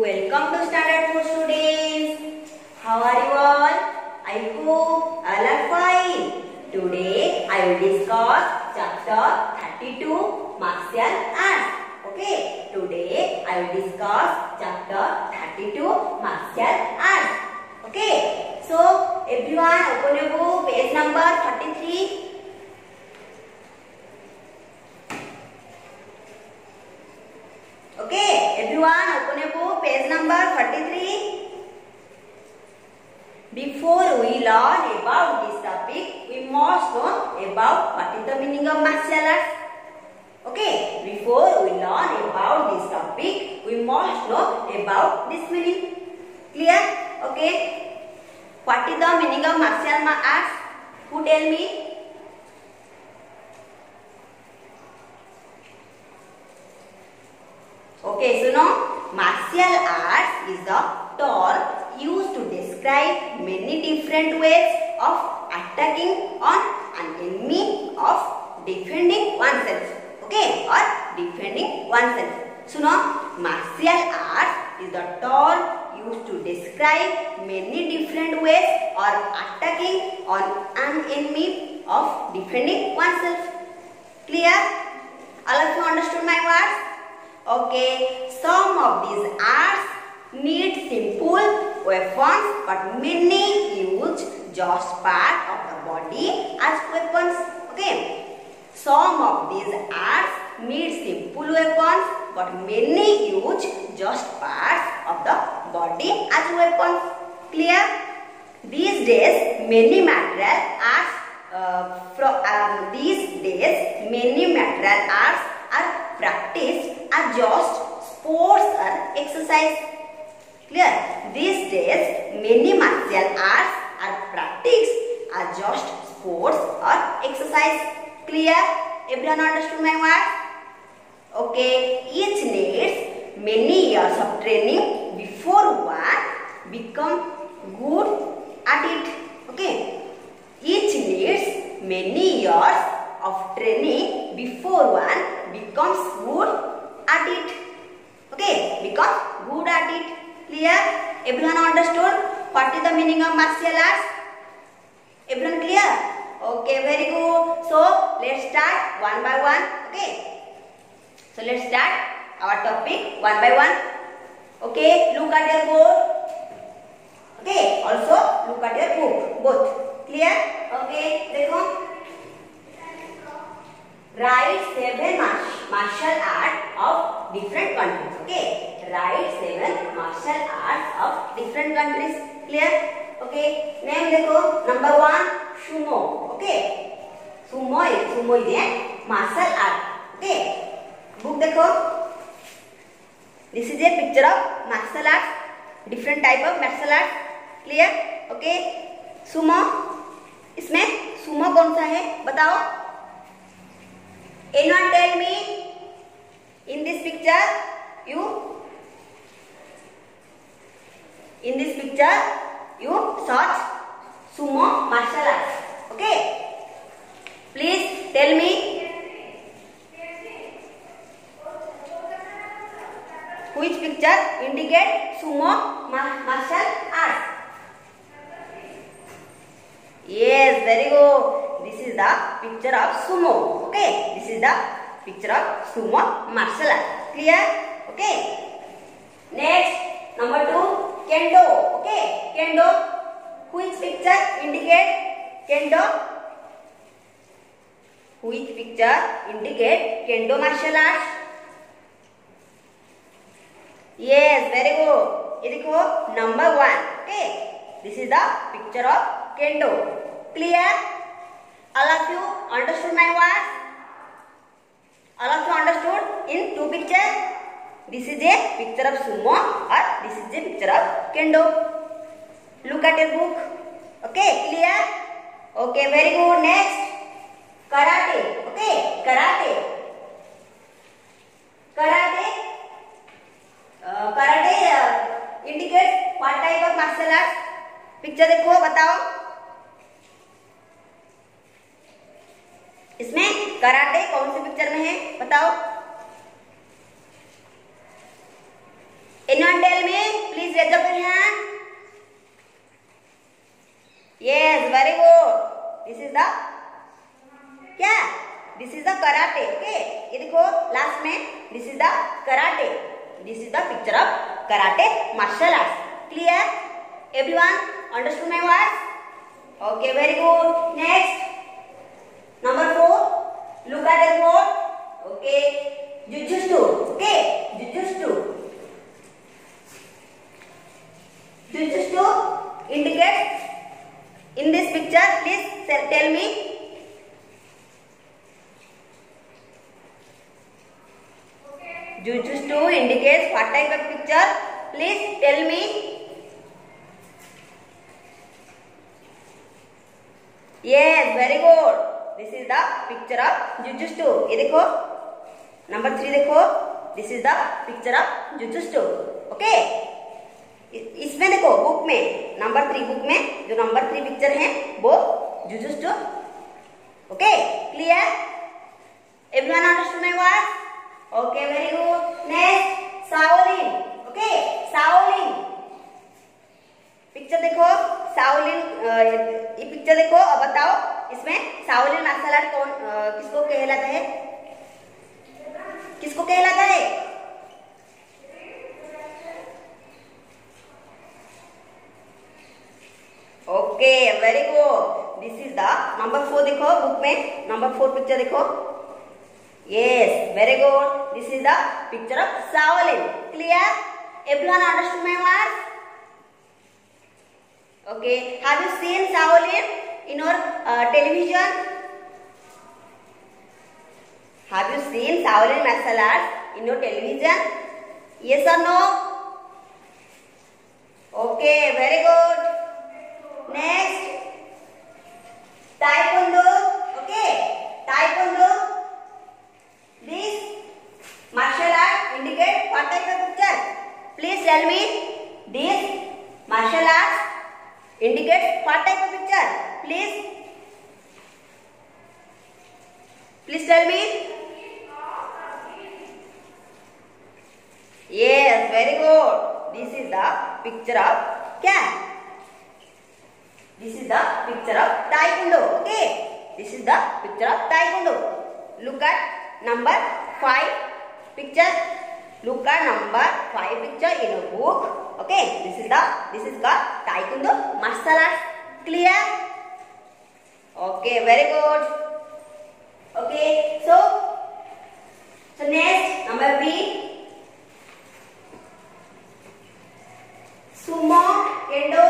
Welcome to Standard 4 students. How are you all? I hope all are fine. Today I will discuss chapter 32 martial arts. Okay, today I will discuss chapter 32 martial arts. Okay, so everyone open your book page number 33. Okay, everyone open your book page number 33. Before we learn about this topic, we must know about what is the meaning of martial arts. Okay, before we learn about this topic, we must know about this meaning. Clear? Okay. What is the meaning of martial arts? Who tell me? Okay, so now martial arts is the term used to describe many different ways of attacking on an enemy of defending oneself. Okay, or defending oneself. So now martial arts is the term used to describe many different ways or attacking on an enemy of defending oneself. Clear? All of you understood my words? Okay, some of these arts need simple weapons but many use just part of the body as weapons. Okay, some of these arts need simple weapons but many use just parts of the body as weapons. Clear? These days many material arts uh, from um, these days many material arts are practiced are just sports or exercise. Clear? These days, many martial arts are practiced are just sports or exercise. Clear? Everyone understood my words? Okay, each needs many years of training before one become good at it. Okay, each needs many years of training before one becomes good at it. Okay, become good at it. Clear? Everyone understood what is the meaning of martial arts? Everyone clear? Okay, very good. So, let's start one by one. Okay. So, let's start our topic one by one. Okay, look at your board. Okay, also look at your book. Both. Clear? Okay, देखो write seven martial art of different countries okay write seven martial arts of different countries clear okay name देखो number one sumo okay sumo sumo is a martial art okay book देखो। This is a picture of martial art different type of martial art clear okay sumo इसमें sumo कौन सा है? बताओ। Anyone tell me in this picture you in this picture you सॉच sumo martial art okay please tell me picture indicate sumo martial arts. Yes very good. This is the picture of sumo. Okay this is the picture of sumo martial art clear? Okay. Next number 2 kendo. Okay kendo. Which picture indicate kendo? Which picture indicate kendo martial arts yes very good देखो number 1 okay this is the picture of kendo clear all of you understood my words all of you understood in two pictures this is a picture of sumo or this is a picture of kendo look at your book okay clear okay very good next karate okay karate karate पैराडे indicate what type of martial art picture देखो, बताओ। इसमें karate कौन से picture में है, बताओ। इनवेल में please raise up your hand yes very good this is the क्या? This is the karate okay ये देखो लास्ट में this is the karate this is the picture of karate martial arts clear everyone understood my words okay very good next number four look at the board okay jujutsu. Okay jujutsu jujutsu indicates in this picture please tell me jujutsu indicates what type of picture please tell me. Yes, very good. This is the picture of jujutsu. ये देखो number three देखो this is the picture of jujutsu okay इसमें देखो book में number three book में जो number three picture है वो जुजुस्टो okay clear everyone understood my words okay very good next Shaolin okay Shaolin picture देखो साओलिन ये पिक्चर देखो अब बताओ साओलिन मार्शल कौन किसको कहलाता है? किसको कहलाता है? Okay very good this is the number four देखो बुक में नंबर फोर पिक्चर देखो. Yes very good this is the picture of Shaolin clear everyone understood my words okay have you seen in our uh, television? Have you seen Saurian martial arts in your television? Yes or no? Okay, very good. Next, Taekwondo. Okay, Taekwondo. This martial art indicate what type of picture? Please tell me this martial arts indicate what type of picture? Please. Please tell me. Yes, very good. This is the picture of क्या? This is the picture of taekwondo. Okay. This is the picture of taekwondo. Look at number five picture. Look at number five picture in a book. Okay. This is the this is called taekwondo martial arts. Clear? Okay. Very good. Okay. So so next number B. sumo, kendo,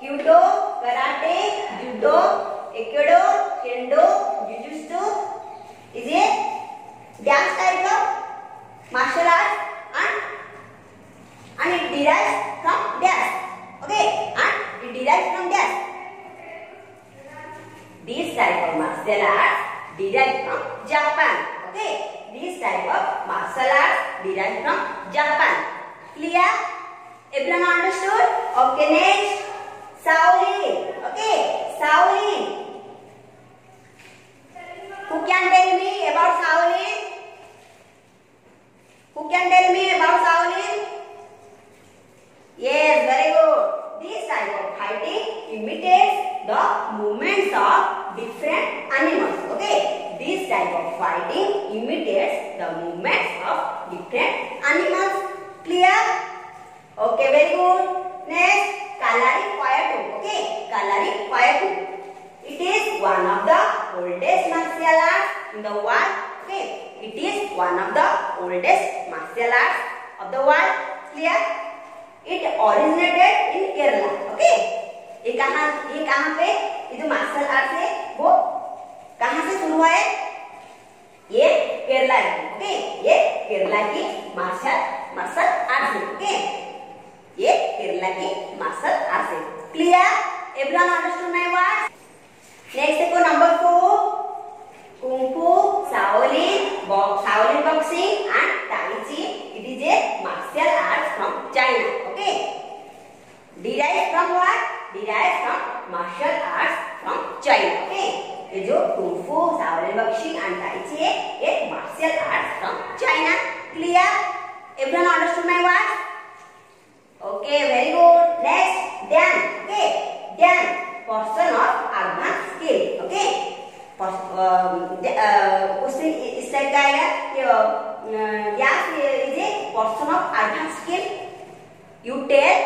kyudo, karate, judo, aikido, kendo, jujutsu is a dance type of martial art and it derives from dance. Okay, and it derives from dance. This type of martial arts derives from Japan. Okay, this type of martial arts derives from Japan. Clear? Everyone understood? Okay, next. Shaolin. Okay, Shaolin. Who can tell me about Shaolin? Who can tell me about Shaolin? Yes, very good. This type of fighting imitates the movements of different animals. Okay, this type of fighting imitates the movements of different animals. Clear? Okay, very good. Next, Kalari Payatu. Okay, Kalari Payatu. It is one of the oldest martial arts in the world. Okay, it is one of the oldest martial arts of the world. Clear? It originated in Kerala. Okay, ये कहाँ ये कहाँ पे ये जो martial art है वो कहाँ से शुरू हुआ है ये केरला है ओके ये केरला की मार्शल मार्शल आर्ट है ओके ये केरला की मार्शल आर्ट है। Clear everyone understood my word next देखो number four kung fu Shaolin Shaolin boxing and tai chi. It is a martial arts from china, okay? Derived from what? From martial arts you tell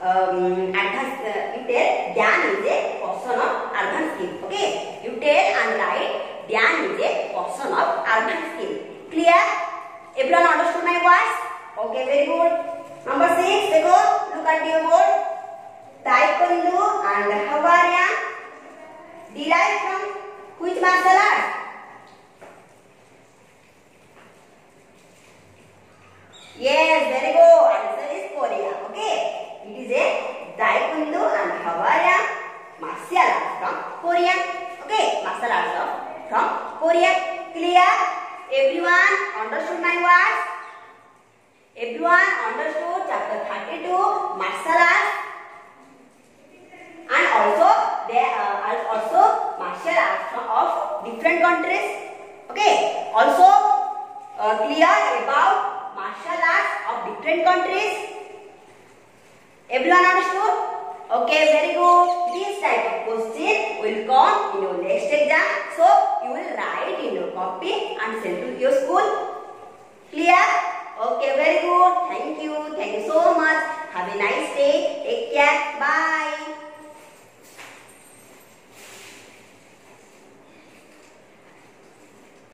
um, advanced, uh, you tell Dan is a person of advanced skill. Okay, you tell and write Dan is a person of advanced skill. Clear? Everyone understood my words? Okay, very good. Number six, देखो, look at your board. Taekwondo and Hawaiian derived from which martial art? Yes, very good. Answer is Korea. Okay. It is a Taekwondo and Hawaiian martial arts from Korea. Okay. Martial arts of, from Korea. Clear? Everyone understood my words? Everyone understood chapter 32 martial arts and also there are also martial arts of different countries. Okay. Also uh, clear about martial arts of different countries. Everyone understood? Okay, very good. This type of question will come in your next exam. So you will write in your copy and send to your school. Clear? Okay, very good. Thank you. Thank you so much. Have a nice day. Take care.